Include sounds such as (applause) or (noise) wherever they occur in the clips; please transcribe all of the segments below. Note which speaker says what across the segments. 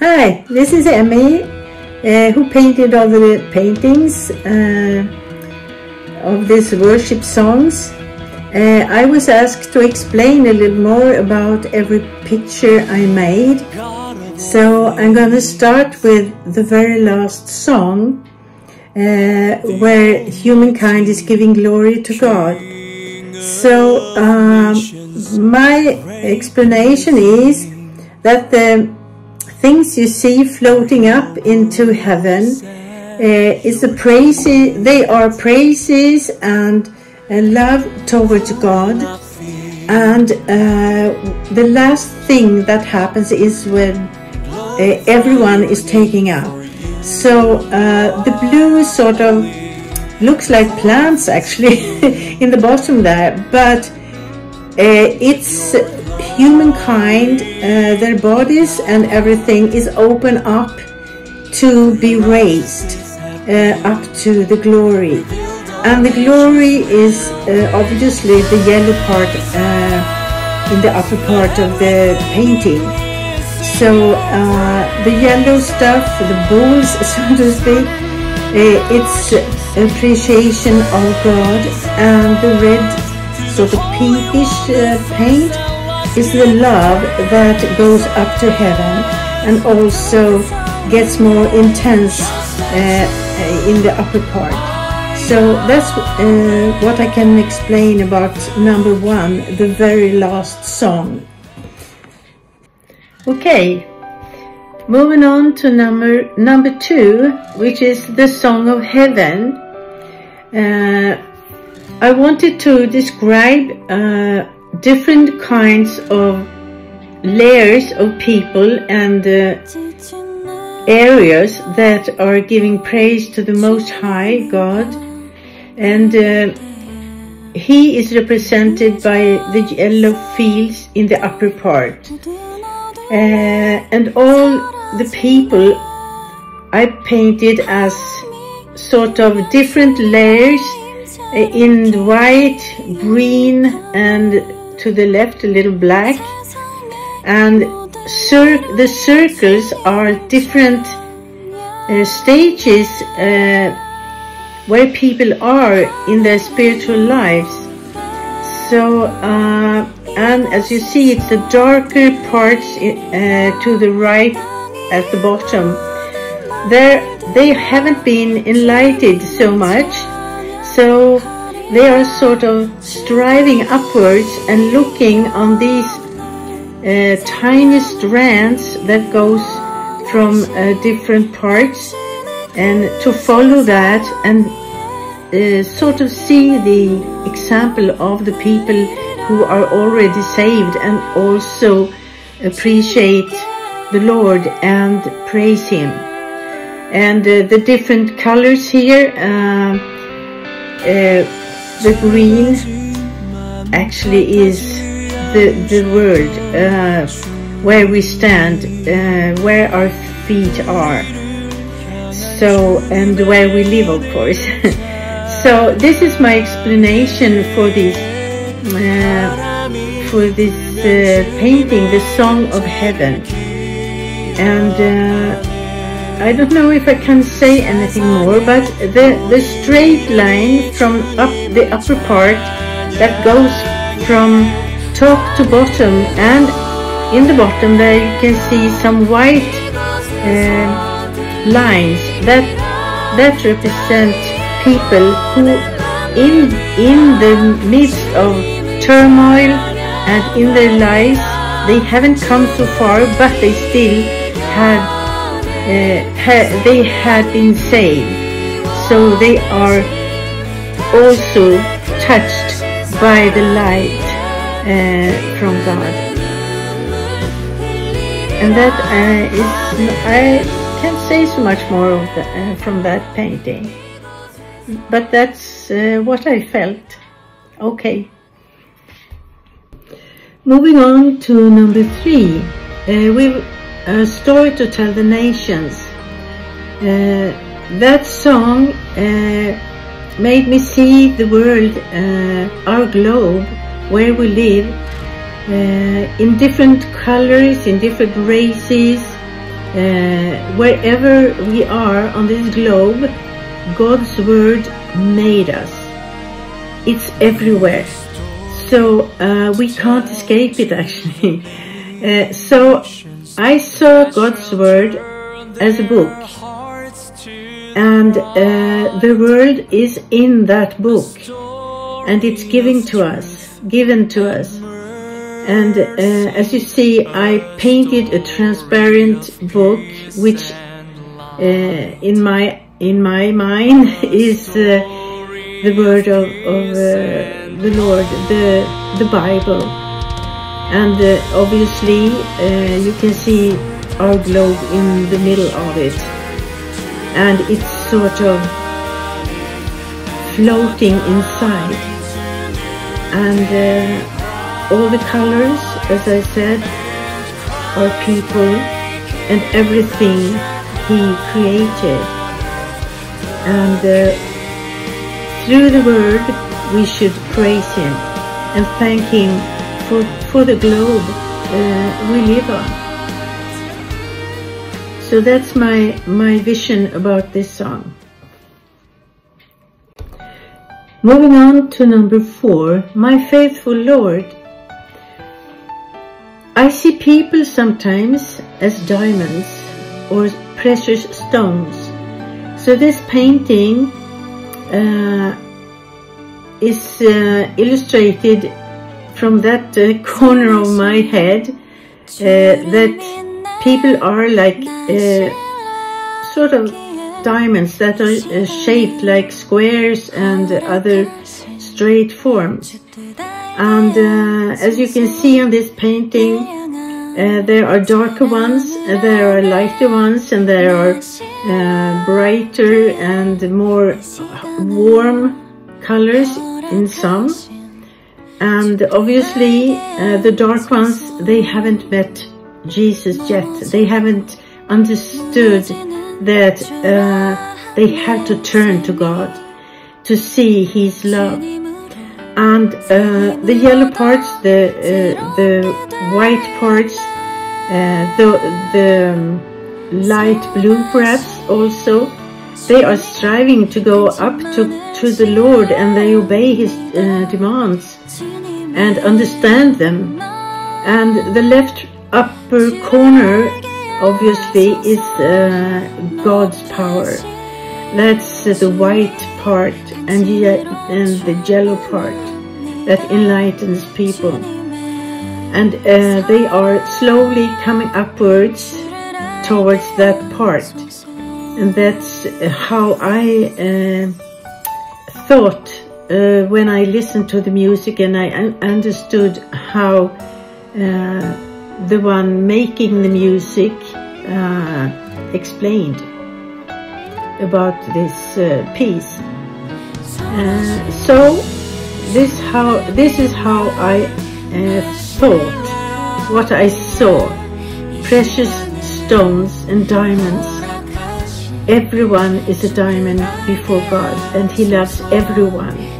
Speaker 1: Hi, this is Emmy, uh, who painted all the paintings uh, of these worship songs. Uh, I was asked to explain a little more about every picture I made. So I'm going to start with the very last song, uh, where humankind is giving glory to God. So um, my explanation is that the things you see floating up into heaven uh, is the praises, they are praises and uh, love towards God. And uh, the last thing that happens is when uh, everyone is taking up. So uh, the blue sort of looks like plants actually (laughs) in the bottom there, but uh, it's humankind, uh, their bodies and everything is open up to be raised uh, up to the glory. And the glory is uh, obviously the yellow part uh, in the upper part of the painting. So uh, the yellow stuff, the balls, (laughs) so to speak, uh, it's appreciation of God and the red sort of pinkish paint is the love that goes up to heaven and also gets more intense uh, in the upper part. So that's uh, what I can explain about number one, the very last song. Okay, moving on to number number two, which is the Song of Heaven. Uh, I wanted to describe uh, different kinds of layers of people and uh, areas that are giving praise to the Most High God. And uh, he is represented by the yellow fields in the upper part. Uh, and all the people I painted as sort of different layers uh, in white, green and to the left a little black and cir the circles are different uh, stages uh, where people are in their spiritual lives. So uh, and as you see it's the darker parts uh, to the right at the bottom. There they haven't been enlightened so much. So they are sort of striving upwards and looking on these uh, tiny strands that goes from uh, different parts and to follow that and uh, sort of see the example of the people who are already saved and also appreciate the Lord and praise Him. And uh, the different colors here uh, uh, the green actually is the, the word uh, where we stand, uh, where our feet are. So, and where we live, of course. (laughs) so this is my explanation for this, uh, for this uh, painting, the Song of Heaven. And uh, I don't know if I can say anything more, but the, the straight line from up the upper part that goes from top to bottom and in the bottom there you can see some white uh, lines that that represent people who in in the midst of turmoil and in their lives they haven't come so far but they still have uh, they had been saved. So they are also touched by the light uh, from God. And that uh, is, I can't say so much more the, uh, from that painting. But that's uh, what I felt. Okay. Moving on to number three. Uh, we a story to tell the nations. Uh, that song uh, made me see the world, uh, our globe, where we live, uh, in different colors, in different races, uh, wherever we are on this globe, God's word made us. It's everywhere. So uh, we can't escape it (laughs) actually. So I saw God's word as a book. And uh, the word is in that book. And it's giving to us, given to us. And uh, as you see, I painted a transparent book, which uh, in my in my mind (laughs) is uh, the word of, of uh, the Lord, the the Bible, and uh, obviously uh, you can see our globe in the middle of it, and it's sort of floating inside, and uh, all the colors, as I said, are people and everything He created, and uh, through the word, we should praise Him and thank Him for, for the globe uh, we live on. So that's my, my vision about this song. Moving on to number four, My Faithful Lord. I see people sometimes as diamonds or precious stones. So this painting uh, is uh, illustrated from that uh, (laughs) corner of my head that people are like sort of diamonds that are shaped like squares and other straight forms. And uh, as you can see on this painting, uh, there are darker ones, uh, there are lighter ones, and there are brighter and more warm colors in some. And obviously uh, the dark ones, they haven't met Jesus yet. They haven't understood that uh, they have to turn to God to see His love. And uh, the yellow parts, the uh, the white parts, uh, the the um, light blue perhaps also they are striving to go up to, to the Lord and they obey His uh, demands and understand them. And the left upper corner, obviously, is uh, God's power. That's uh, the white part and, and the yellow part that enlightens people. And uh, they are slowly coming upwards towards that part and that's how I uh, thought uh, when I listened to the music and I understood how uh, the one making the music uh, explained about this uh, piece. Uh, so this how this is how I thought what I saw precious stones and diamonds Everyone is a diamond before God and He loves everyone.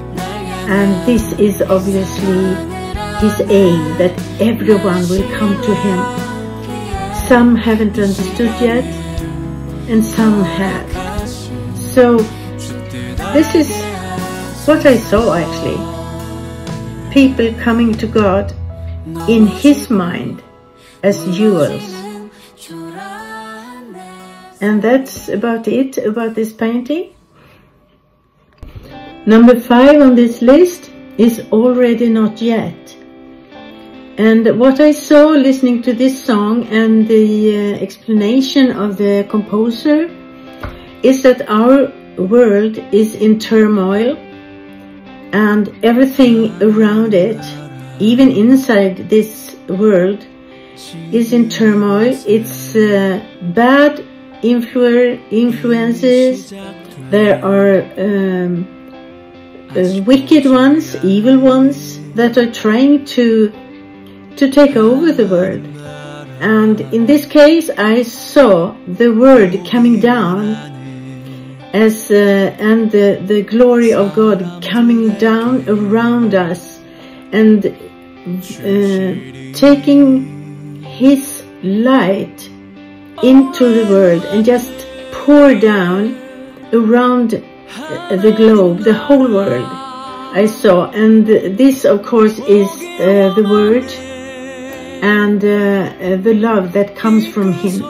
Speaker 1: And this is obviously His aim that everyone will come to Him. Some haven't understood yet and some have. So this is what I saw actually. People coming to God in His mind as jewels and that's about it about this painting. Number five on this list is Already Not Yet. And what I saw listening to this song and the uh, explanation of the composer is that our world is in turmoil and everything around it, even inside this world, is in turmoil. It's uh, bad influ influences, there are um, wicked ones, evil ones that are trying to to take over the world. And in this case, I saw the word coming down as uh, and the, the glory of God coming down around us and uh, taking His light into the world and just pour down around the globe, the whole world I saw. And this, of course, is uh, the word and uh, the love that comes from Him.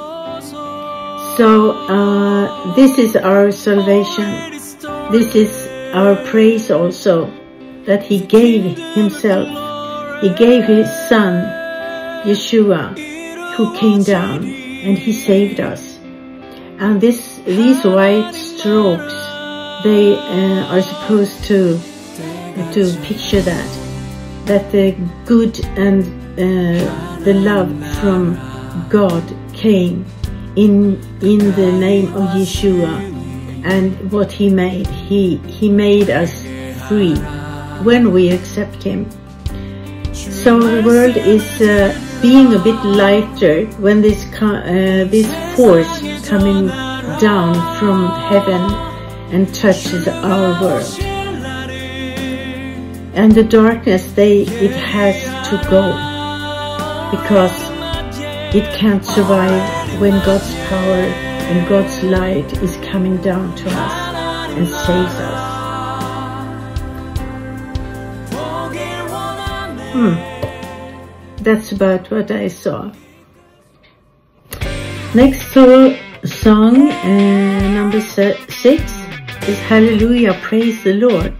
Speaker 1: So uh, this is our salvation. This is our praise also, that He gave Himself. He gave His Son, Yeshua, who came down and He saved us. And this, these white strokes, they uh, are supposed to, to picture that, that the good and uh, the love from God came in, in the name of Yeshua and what he made. He, he made us free when we accept him. So the world is uh, being a bit lighter when this, uh, this force coming down from heaven and touches our world. And the darkness, they, it has to go because it can't survive when God's power and God's light is coming down to us and saves us. Hmm. That's about what I saw. Next song, uh, number six, is Hallelujah, Praise the Lord.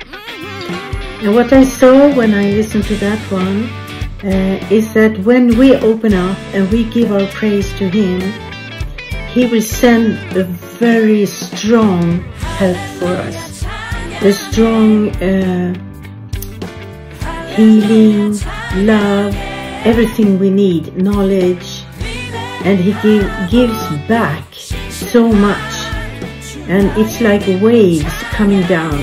Speaker 1: And what I saw when I listened to that one uh, is that when we open up and we give our praise to Him, He will send a very strong help for us. A strong uh, healing, love, everything we need, knowledge, and He give, gives back so much. And it's like waves coming down,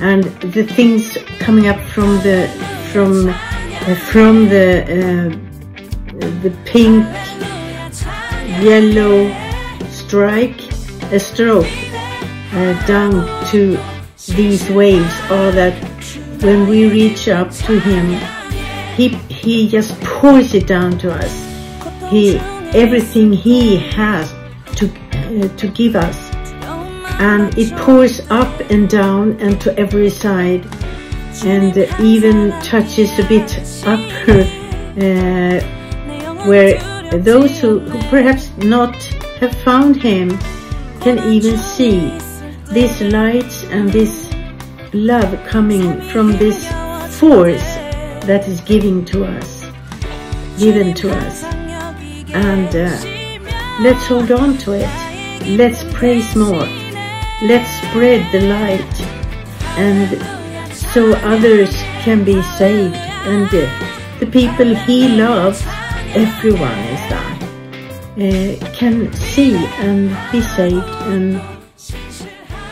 Speaker 1: and the things coming up from the from uh, from the uh, the pink yellow strike a stroke uh, down to these waves or that when we reach up to him he he just pours it down to us. He everything he has to uh, to give us and it pours up and down and to every side and even touches a bit up (laughs) uh, where those who, who perhaps not have found him can even see this light and this love coming from this force that is giving to us, given to us. And uh, let's hold on to it. Let's praise more. Let's spread the light and so others can be saved and uh, the people he loves, everyone is that, uh, can see and be saved and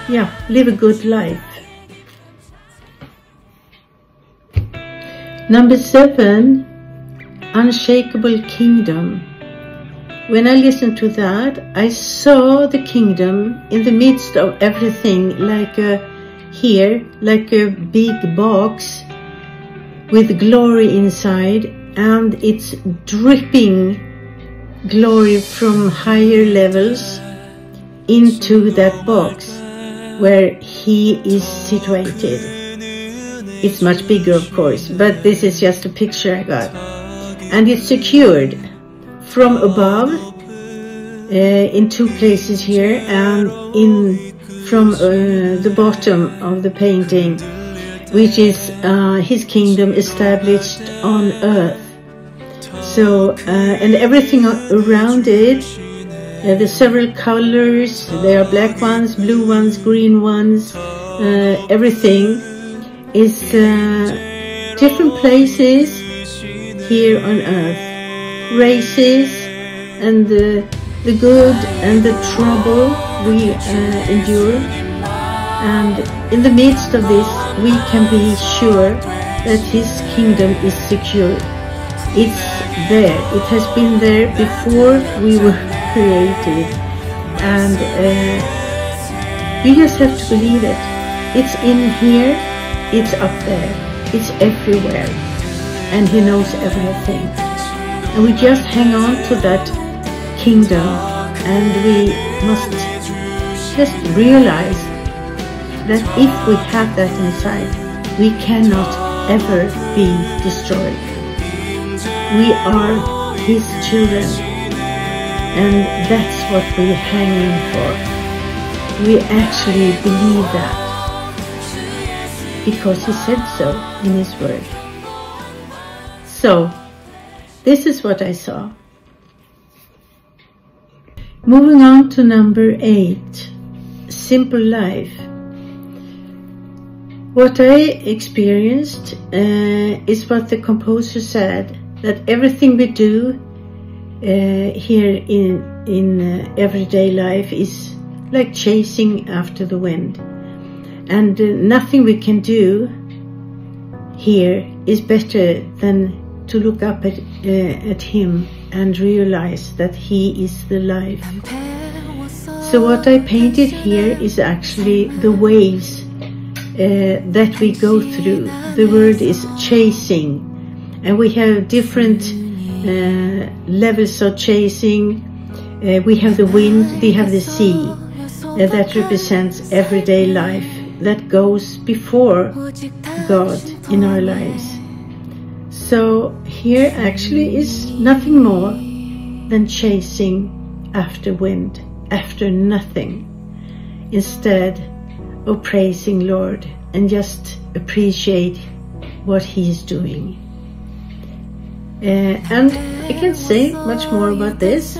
Speaker 1: yeah, live a good life. Number seven, Unshakable Kingdom. When I listened to that, I saw the kingdom in the midst of everything like a here like a big box with glory inside and it's dripping glory from higher levels into that box where he is situated. It's much bigger of course, but this is just a picture I got. And it's secured from above uh, in two places here and in from uh, the bottom of the painting, which is uh, his kingdom established on earth. So, uh, and everything around it, uh, the several colors, there are black ones, blue ones, green ones, uh, everything is different places here on earth. Races and the, the good and the trouble we uh, endure. And in the midst of this, we can be sure that His kingdom is secure. It's there. It has been there before we were created. And uh, you just have to believe it. It's in here. It's up there. It's everywhere. And He knows everything. And we just hang on to that kingdom and we must just realize that if we have that inside, we cannot ever be destroyed. We are His children, and that's what we're hanging for. We actually believe that because He said so in His Word. So, this is what I saw. Moving on to number eight, simple life. What I experienced uh, is what the composer said, that everything we do uh, here in, in uh, everyday life is like chasing after the wind. And uh, nothing we can do here is better than to look up at, uh, at him and realize that He is the life. So what I painted here is actually the waves uh, that we go through. The word is chasing and we have different uh, levels of chasing. Uh, we have the wind, we have the sea uh, that represents everyday life that goes before God in our lives. So here actually is nothing more than chasing after wind, after nothing, instead of praising Lord and just appreciate what He is doing. Uh, and I can't say much more about this,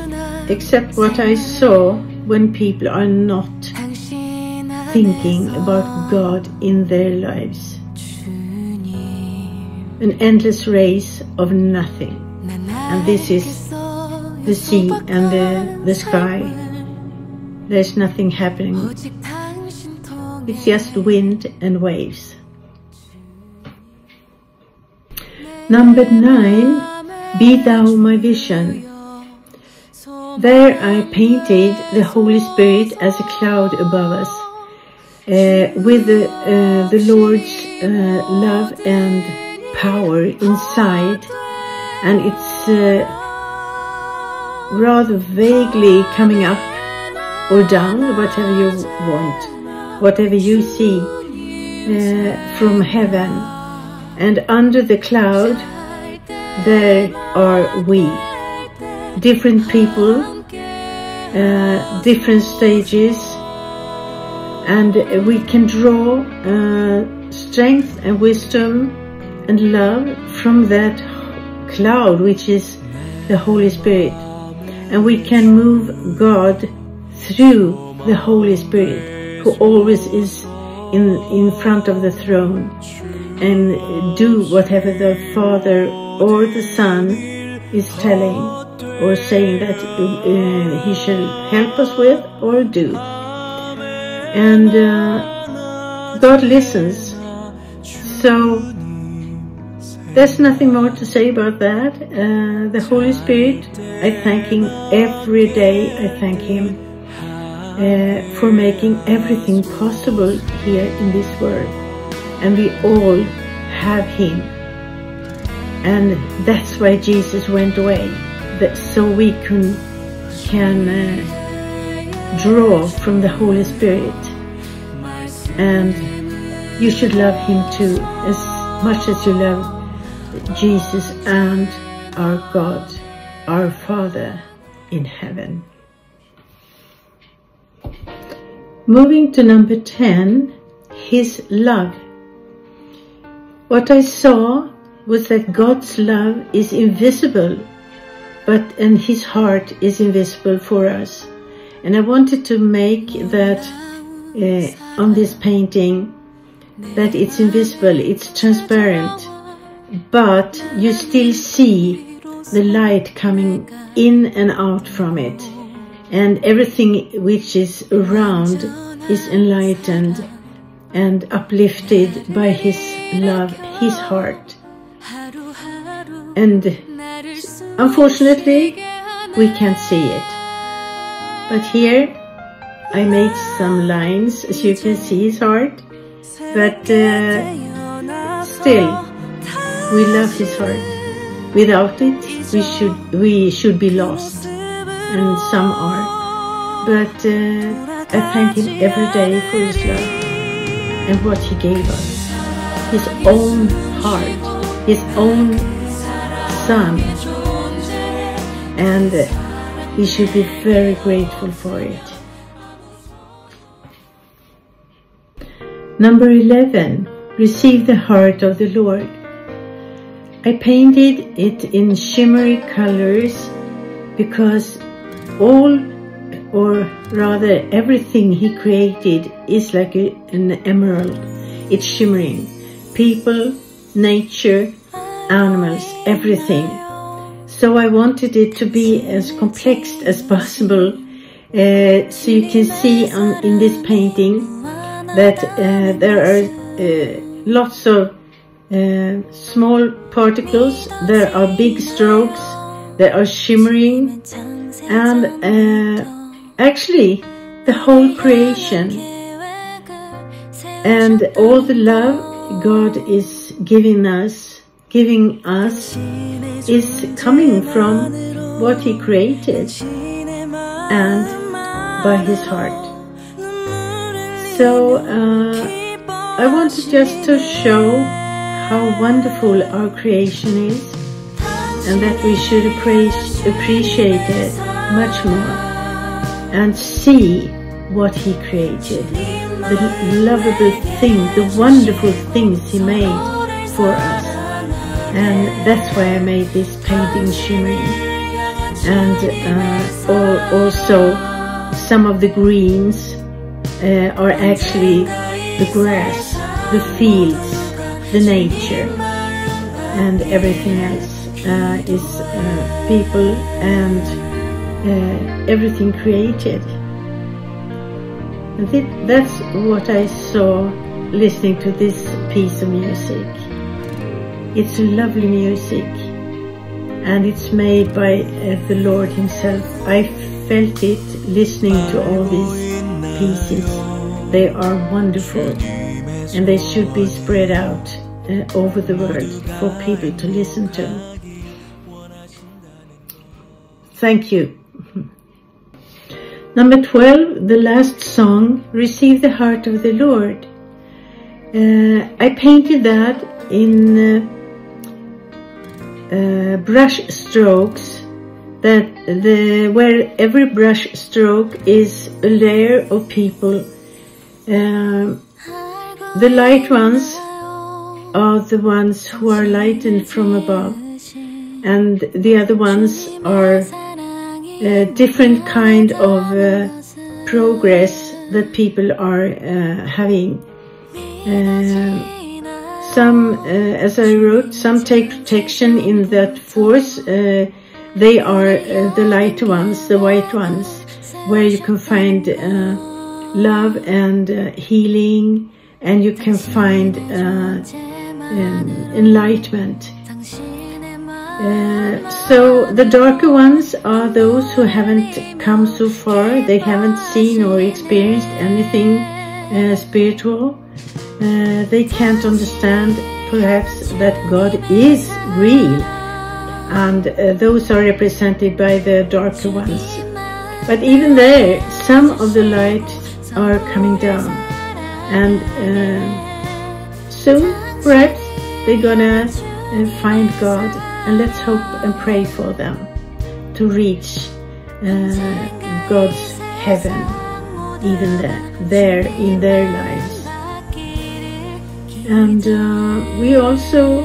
Speaker 1: except what I saw when people are not thinking about God in their lives an endless race of nothing. And this is the sea and the, the sky. There's nothing happening. It's just wind and waves. Number nine, Be Thou My Vision. There I painted the Holy Spirit as a cloud above us, uh, with the, uh, the Lord's uh, love and power inside and it's uh, rather vaguely coming up or down, whatever you want, whatever you see uh, from heaven. And under the cloud, there are we, different people, uh, different stages, and we can draw uh, strength and wisdom and love from that cloud which is the Holy Spirit. And we can move God through the Holy Spirit who always is in, in front of the throne and do whatever the Father or the Son is telling or saying that uh, he shall help us with or do. And uh, God listens. So there's nothing more to say about that. Uh, the Holy Spirit, I thank Him every day. I thank Him uh, for making everything possible here in this world. And we all have Him. And that's why Jesus went away, that so we can, can uh, draw from the Holy Spirit. And you should love Him too, as much as you love Jesus and our God, our Father in heaven. Moving to number 10, His love. What I saw was that God's love is invisible, but and His heart is invisible for us. And I wanted to make that uh, on this painting that it's invisible, it's transparent, but you still see the light coming in and out from it and everything which is around is enlightened and uplifted by his love, his heart. And unfortunately, we can't see it. But here I made some lines, as you can see his heart, but uh, still we love his heart. Without it, we should, we should be lost, and some are. but uh, I thank Him every day for His love and what He gave us. His own heart, His own Son. And we should be very grateful for it. Number 11. Receive the heart of the Lord. I painted it in shimmery colors because all or rather everything he created is like a, an emerald. It's shimmering. People, nature, animals, everything. So I wanted it to be as complex as possible. Uh, so you can see on, in this painting that uh, there are uh, lots of uh, small particles, there are big strokes, there are shimmering, and uh, actually the whole creation and all the love God is giving us, giving us, is coming from what He created and by His heart. So uh, I wanted just to show how wonderful our creation is and that we should appreciate it much more and see what he created, the lovable thing, the wonderful things he made for us. And that's why I made this painting shimmering. And uh, also some of the greens uh, are actually the grass, the fields, the nature, and everything else uh, is uh, people and uh, everything created. That's what I saw listening to this piece of music. It's lovely music and it's made by uh, the Lord himself. I felt it listening to all these pieces. They are wonderful and they should be spread out uh, over the world for people to listen to. Thank you. (laughs) Number 12, the last song, Receive the Heart of the Lord. Uh, I painted that in uh, uh, brush strokes that the where every brush stroke is a layer of people. Um, the light ones are the ones who are lightened from above, and the other ones are a different kind of uh, progress that people are uh, having. Um, some, uh, as I wrote, some take protection in that force uh, they are uh, the light ones, the white ones, where you can find uh, love and healing, and you can find uh, um, enlightenment. Uh, so the darker ones are those who haven't come so far, they haven't seen or experienced anything uh, spiritual. they can't understand perhaps that God is real and uh, those are represented by the darker ones. But even there, some of the light are coming down, and uh, soon, perhaps, they're gonna uh, find God, and let's hope and pray for them to reach uh, God's heaven, even there, there in their lives. And uh, we also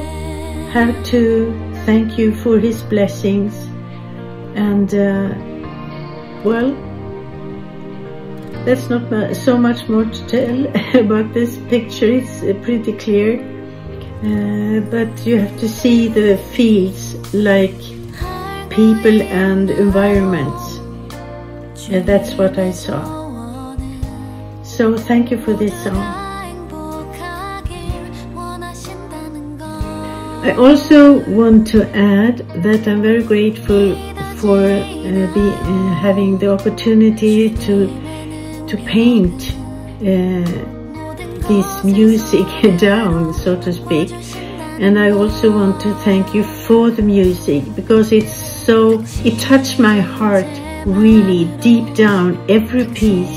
Speaker 1: have to thank you for his blessings and uh, well that's not so much more to tell (laughs) about this picture. It's uh, pretty clear. Uh, but you have to see the fields like people and environments. And that's what I saw. So thank you for this song. I also want to add that I'm very grateful for uh, be, uh, having the opportunity to to paint uh, this music (laughs) down, so to speak. And I also want to thank you for the music because it's so, it touched my heart really deep down every piece.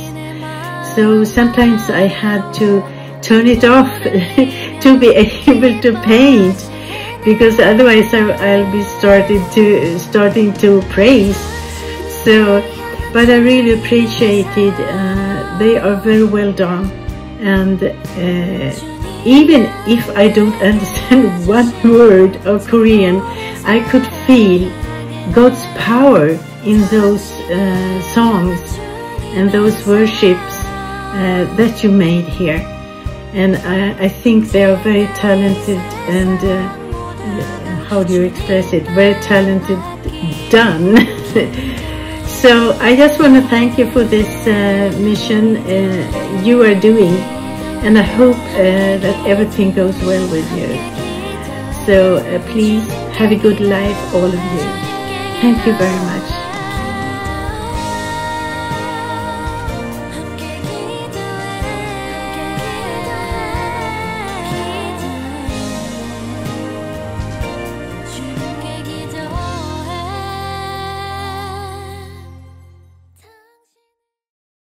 Speaker 1: So sometimes I had to turn it (laughs) off (laughs) to be able to paint because otherwise I, will be starting to starting to praise. So, but I really appreciated. Uh, they are very well done, and uh, even if I don't (laughs) understand one (laughs) word of Korean, I could feel God's power in those uh, songs and those worships uh, that you made here. And I, I, think they are very talented and uh, how do you express it? Very talented done. (laughs) so I just want to thank you for this uh, mission uh, you are doing and I hope uh, that everything goes well with you. So uh, please have a good life, all of you. Thank you very much.